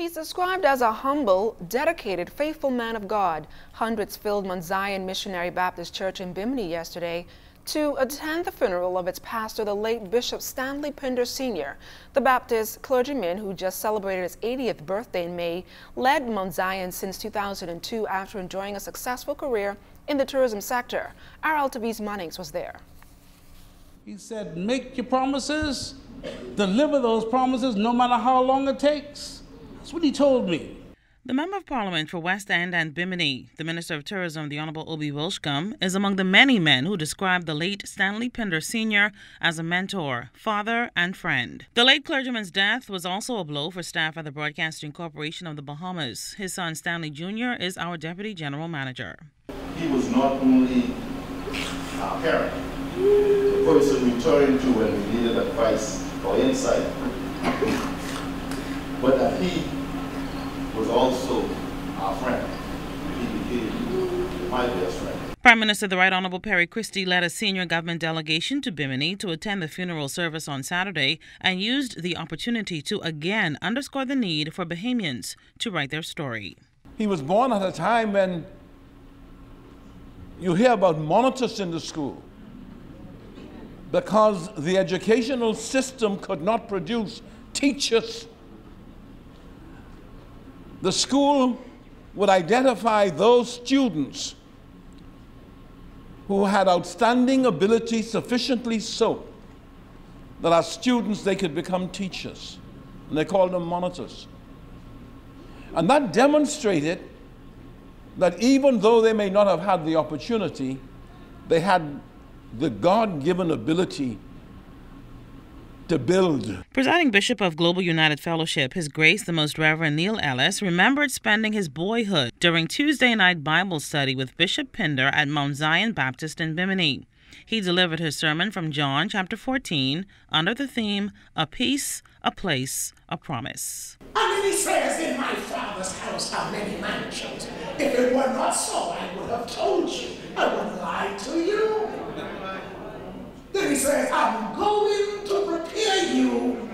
He's described as a humble, dedicated, faithful man of God. Hundreds filled Mount Zion Missionary Baptist Church in Bimini yesterday to attend the funeral of its pastor, the late Bishop Stanley Pinder Sr. The Baptist clergyman, who just celebrated his 80th birthday in May, led Mount Zion since 2002 after enjoying a successful career in the tourism sector. Altavis Munnings was there. He said, make your promises, deliver those promises no matter how long it takes. That's what he told me. The Member of Parliament for West End and Bimini, the Minister of Tourism, the Honourable Obie Wilchcombe, is among the many men who described the late Stanley Pinder Sr. as a mentor, father, and friend. The late clergyman's death was also a blow for staff at the Broadcasting Corporation of the Bahamas. His son Stanley Jr. is our Deputy General Manager. He was not only our parent, the person we turned to when we needed advice or insight, but that he was also our friend. He became my best friend. Prime Minister the Right Honourable Perry Christie led a senior government delegation to Bimini to attend the funeral service on Saturday and used the opportunity to again underscore the need for Bahamians to write their story. He was born at a time when you hear about monitors in the school because the educational system could not produce teachers the school would identify those students who had outstanding ability sufficiently so that as students they could become teachers. And they called them monitors. And that demonstrated that even though they may not have had the opportunity, they had the God given ability to build. Presiding Bishop of Global United Fellowship, His Grace the Most Reverend Neil Ellis, remembered spending his boyhood during Tuesday night Bible study with Bishop Pinder at Mount Zion Baptist in Bimini. He delivered his sermon from John chapter 14 under the theme A Peace, a Place, a Promise. And then he says, In my Father's house are many mansions. If it were not so, I would have told you. I would lie to you. Then he says, I'm going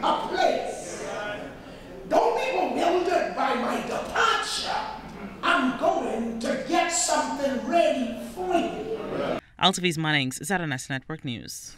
a place. Don't be bewildered my departure. I'm going to get something ready for you. Altavis Munnings, ZNS Network News.